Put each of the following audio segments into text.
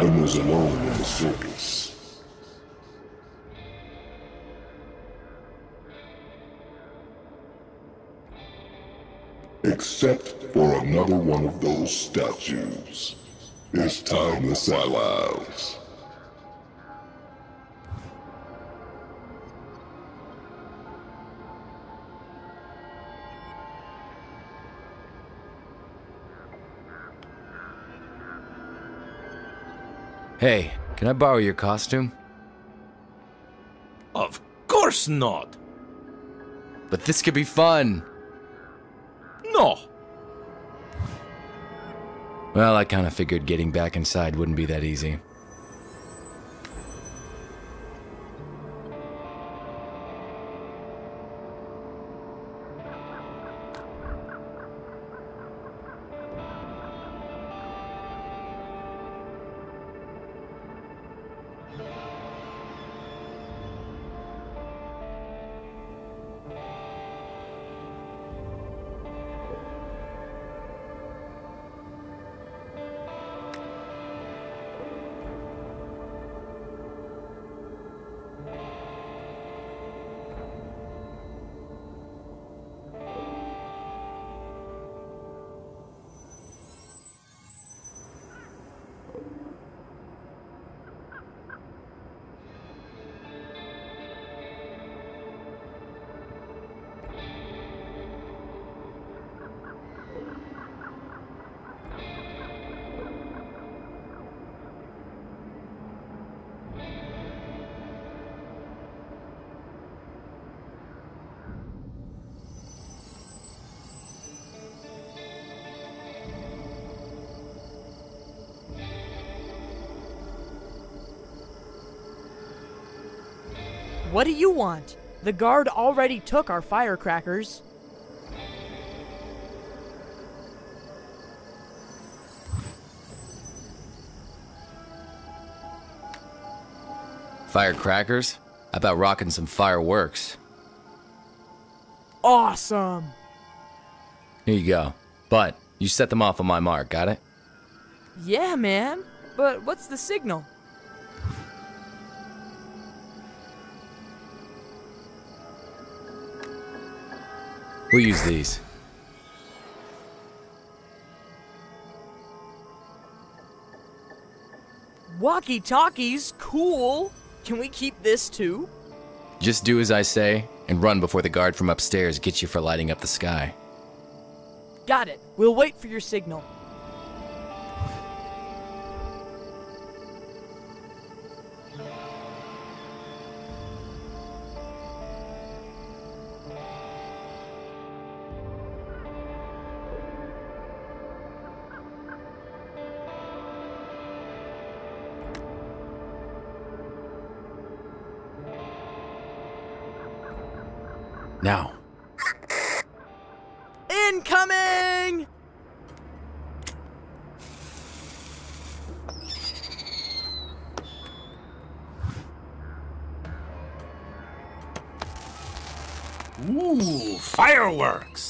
Adam was alone in the circus. Except for another one of those statues. This time the Hey, can I borrow your costume? Of course not. But this could be fun. No. Well, I kind of figured getting back inside wouldn't be that easy. What do you want? The guard already took our firecrackers. Firecrackers? How about rocking some fireworks? Awesome! Here you go. But you set them off on my mark, got it? Yeah, man. But what's the signal? We'll use these. Walkie talkies? Cool! Can we keep this too? Just do as I say and run before the guard from upstairs gets you for lighting up the sky. Got it. We'll wait for your signal. Now, Incoming! Ooh, fireworks.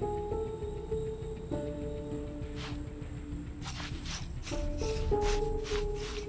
Thank you.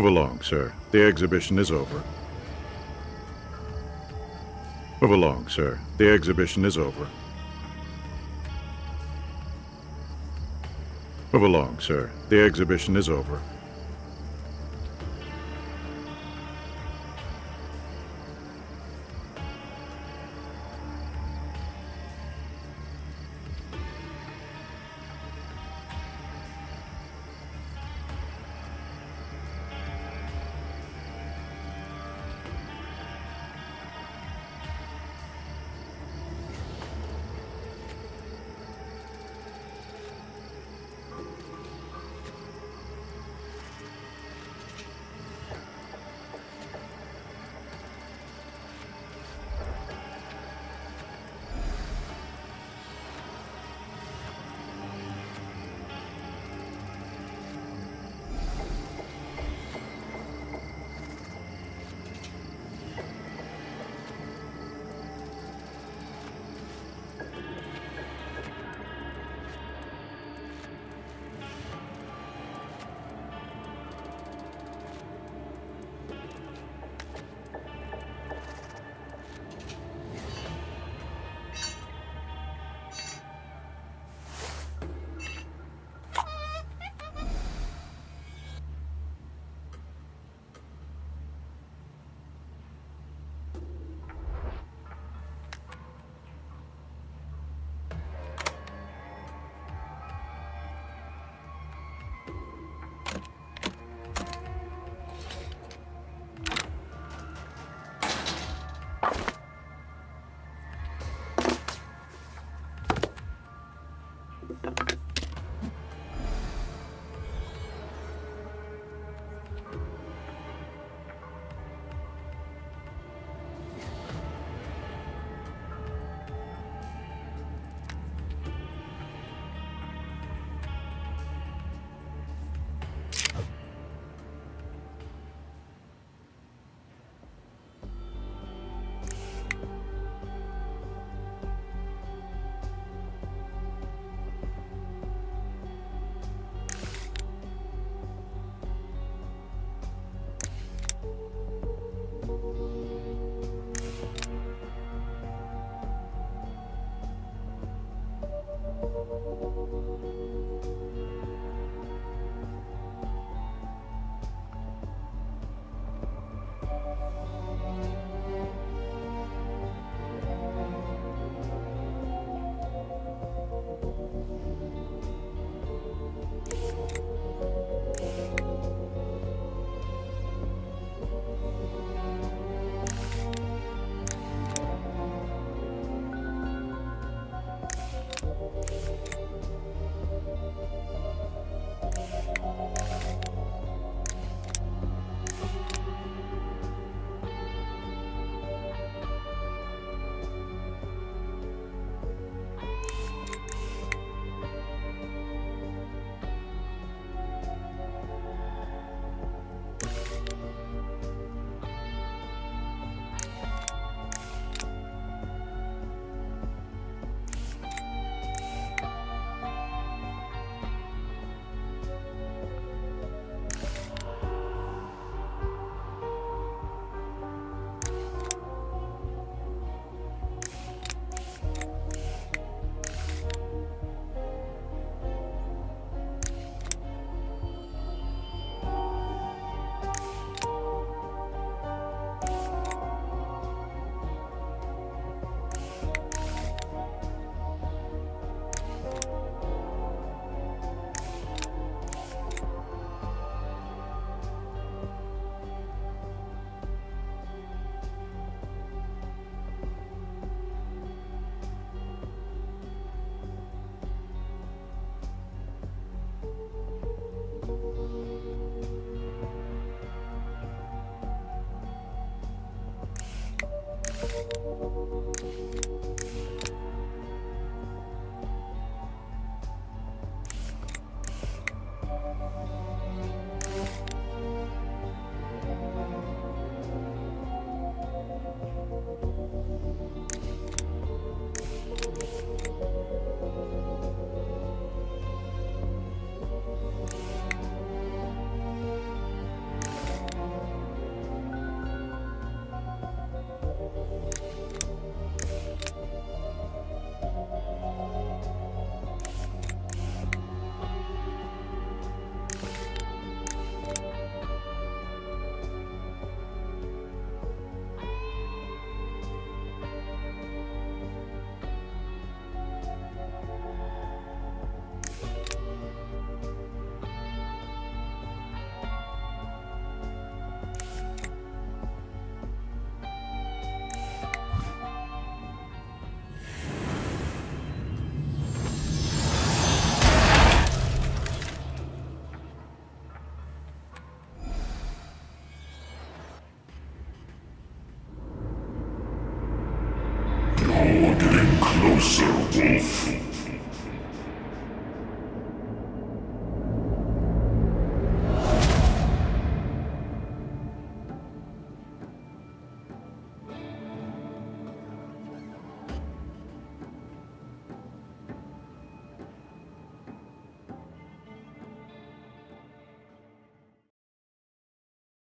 Move along, sir. The exhibition is over. Move along, sir. The exhibition is over. Move along, sir. The exhibition is over.